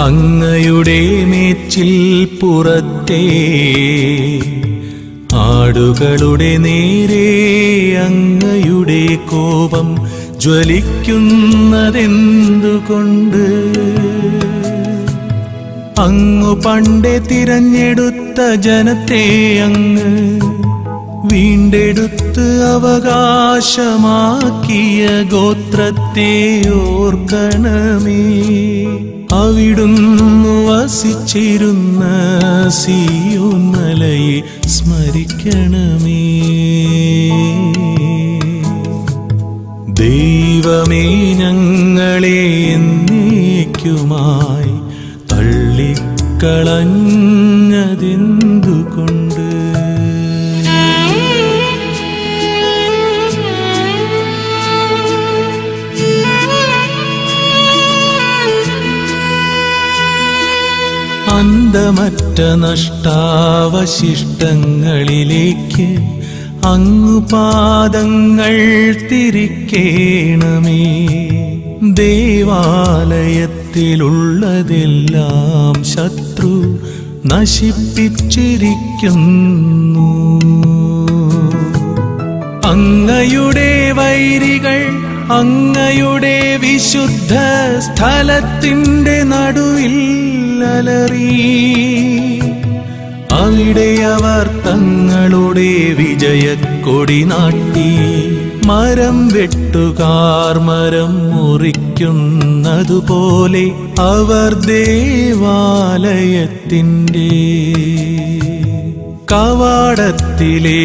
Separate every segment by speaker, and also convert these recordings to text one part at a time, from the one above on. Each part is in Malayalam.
Speaker 1: അങ്ങയുടെ മേച്ചിൽ പുറത്തെ ആടുകളുടെ നേരെ അങ്ങയുടെ കോപം ജ്വലിക്കുന്നതെന്തുകൊണ്ട്? അങ്ങു പണ്ടേ തിരഞ്ഞെടുത്ത ജനത്തെ അങ്ങ് വീണ്ടെടുത്ത് അവകാശമാക്കിയ ഗോത്രത്തെ ഓർക്കണമേ. അവിടുന്ന് വസിച്ചിരുന്ന സിയോൻ മലയെ സ്മരിക്കണമേ. ദൈവമേ ഞങ്ങളെ എന്നേക്കുമായി തള്ളിക്കളഞ്ഞതെന്തുകൊണ്ട് അന്തമറ്റ നഷ്ടാവശിഷ്ടങ്ങളിലേക്ക് അങ്ങു പാദങ്ങൾ തിരിക്കേണമേ. ദേവാലയത്തിലുള്ളതെല്ലാം ശത്രു നശിപ്പിച്ചിരിക്കുന്നു. അങ്ങയുടെ വൈരികൾ അങ്ങയുടെ വിശുദ്ധ സ്ഥലത്തിന്റെ നടുവിൽ അലറി അവിടെ അവർ തങ്ങളുടെ വിജയക്കൊടി നാട്ടി. മരം വെട്ടുകാർ മരം മുറിക്കുന്നതുപോലെ അവർ ദേവാലയത്തിന്റെ കവാടത്തിലെ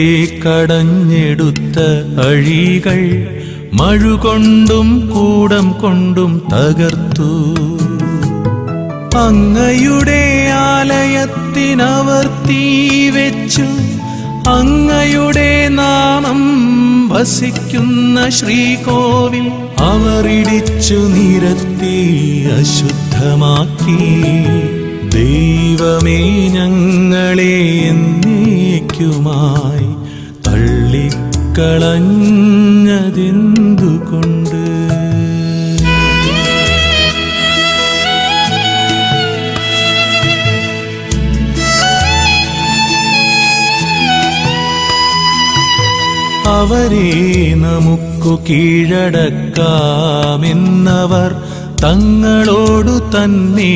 Speaker 1: കടഞ്ഞെടുത്ത അഴികൾ മഴുകൊണ്ടും കൂടം കൊണ്ടും തകർത്തു. അങ്ങയുടെ ആലയത്തിനവർ തീ വെച്ചു. അങ്ങയുടെ നാമം വസിക്കുന്ന ശ്രീകോവിൽ അവരിടിച്ചു നിരത്തി അശുദ്ധമാക്കി. ദൈവമേ ഞങ്ങളെ എന്നേക്കുമായി തള്ളിക്കളഞ്ഞതെന്തുകൊണ്ട് അവരെ നമുക്കു കീഴടക്കാമെന്നവർ തങ്ങളോടു തന്നെ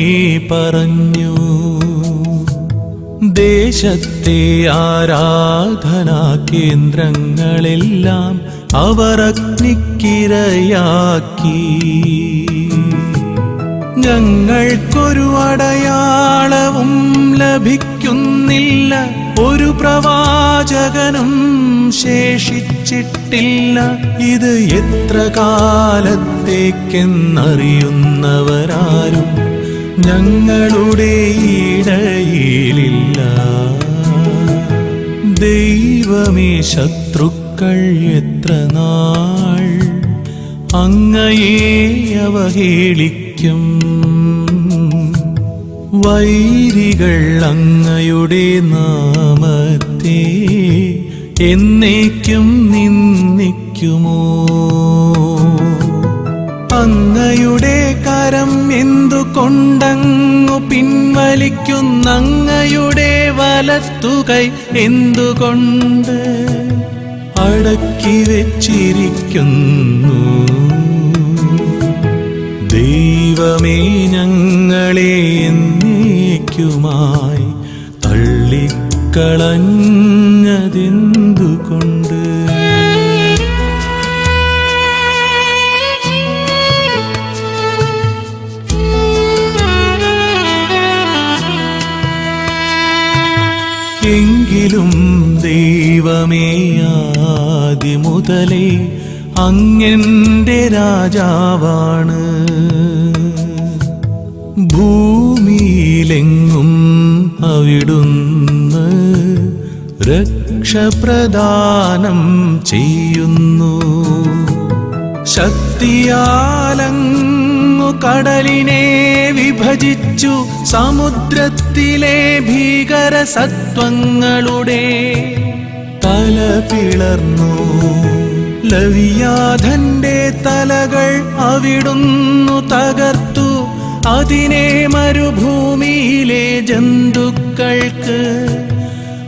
Speaker 1: പറഞ്ഞു. ദേശത്തെ ആരാധനാ കേന്ദ്രങ്ങളെല്ലാം അവർ അഗ്നിക്കിരയാക്കി. ഞങ്ങൾക്കൊരു അടയാളവും ലഭിക്കുന്നില്ല. ഒരു പ്രവാചകനും ശേഷിച്ചിട്ടില്ല. ഇത് എത്ര കാലത്തേക്കെന്നറിയുന്നവരാരും ഞങ്ങളുടെ ഇടയിലില്ല ദൈവമേ ശത്രുക്കൾ എത്ര നാൾ അങ്ങയെ അവഹേളിക്കും. വൈരികൾ അങ്ങയുടെ നാമത്തെ എന്നേക്കും നിന്ദിക്കുമോ? അങ്ങയുടെ കരം എന്തുകൊണ്ടങ്ങു പിൻവലിക്കുന്ന അങ്ങയുടെ വലത്തുകൈ എന്തുകൊണ്ട് അടക്കി വെച്ചിരിക്കുന്നു ദൈവമേ ഞങ്ങളെ എന്നേക്കുമായി തള്ളിക്കളഞ്ഞതെന്തുകൊണ്ട് ദൈവമേ ആദിമുതലേ അങ്ങന്റെ രാജാവാണ്. ഭൂമിയിലെങ്ങും അവിടുന്ന് രക്ഷപ്രദാനം ചെയ്യുന്നു. ശക്തിയാലങ്ങു കടലിനെ വിഭജിച്ചു സമുദ്രത്തിലെ ഭീകര സത്വങ്ങളുടെ തല പിളർന്നു. ലവിയാധന്റെ തലകൾ അവിടുന്നു തകർത്തു. അതിനെ മരുഭൂമിയിലെ ജന്തുക്കൾക്ക്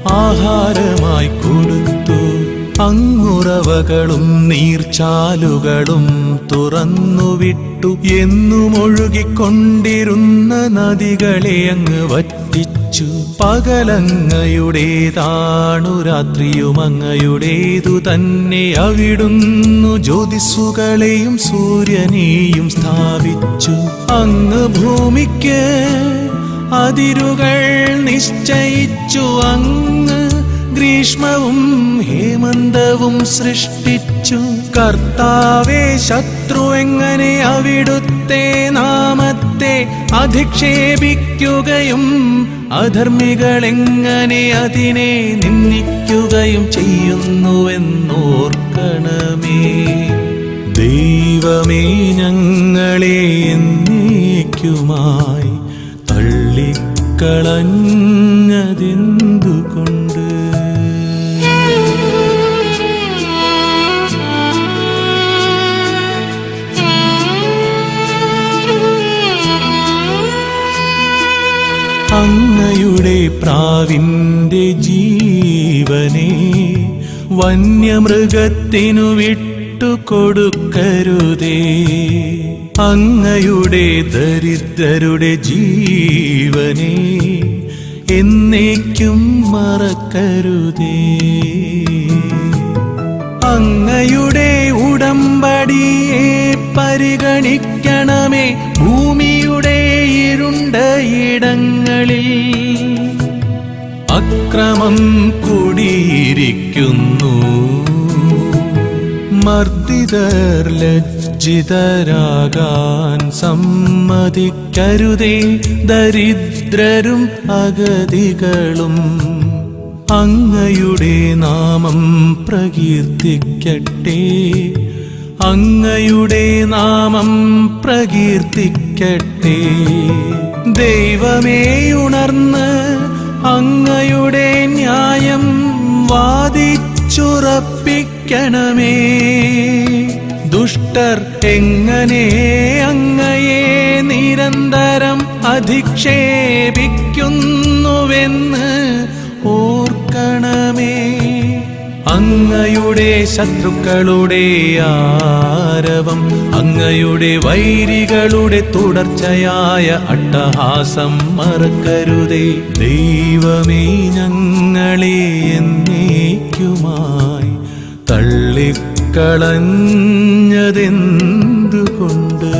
Speaker 1: ആഹാരമായി കൊടുത്തു. അങ്ങുറവകളും നീർച്ചാലുകളും തുറന്നുവിട്ടു. എന്നും ഒഴുകിക്കൊണ്ടിരുന്ന നദികളെ അങ്ങ് വറ്റിച്ചു. പകലങ്ങയുടേതാണു രാത്രിയുമങ്ങയുടേതു തന്നെ അവിടുന്നു ജ്യോതിസുകളെയും സൂര്യനെയും സ്ഥാപിച്ചു. അങ്ങ് ഭൂമിക്ക് അതിരുകൾ നിശ്ചയിച്ചു. അങ്ങ് ഗ്രീഷ്മവും ഹേമന്തവും സൃഷ്ടിച്ചു. കർത്താവേ ശത്രു എങ്ങനെ അവിടുത്തെ നാമത്തെ അധിക്ഷേപിക്കുകയും അധർമ്മികൾ എങ്ങനെ അതിനെ നിന്ദിക്കുകയും ചെയ്യുന്നുവെന്നോർക്കണമേ. ദൈവമേ ഞങ്ങളെ എന്നേക്കുമായി തള്ളിക്കളഞ്ഞതെന്തുകൊണ്ട് അങ്ങയുടെ പ്രാവിന്റെ ജീവനെ വന്യമൃഗത്തിനു വിട്ടുകൊടുക്കരുതേ അങ്ങയുടെ ദരിദ്രരുടെ ജീവനെ എന്നേക്കും മറക്കരുതേ. അങ്ങയുടെ ഉടമ്പടിയെ പരിഗണിക്കണമേ. ഇടങ്ങളിൽ അക്രമം കൂടിയിരിക്കുന്നു. മർദ്ദിതർ ലജ്ജിതരാകാൻ സമ്മതിക്കരുതേ. ദരിദ്രരും അഗതികളും അങ്ങയുടെ നാമം പ്രകീർത്തിക്കട്ടെ. അങ്ങയുടെ നാമം പ്രകീർത്തിക്കട്ടെ. ദൈവമേ ഉണർന്ന് അങ്ങയുടെ ന്യായം വാദിച്ചുറപ്പിക്കണമേ. ദുഷ്ടർ എങ്ങനെ അങ്ങയെ നിരന്തരം അധിക്ഷേപിക്കുന്നുവെന്ന് അങ്ങയുടെ ശത്രുക്കളുടെ ആരവം അങ്ങയുടെ വൈരികളുടെ തുടർച്ചയായ അട്ടഹാസം മറക്കരുതേ. ദൈവമേ ഞങ്ങളെ എന്നേക്കുമായി തള്ളിക്കളഞ്ഞതെന്തുകൊണ്ട്?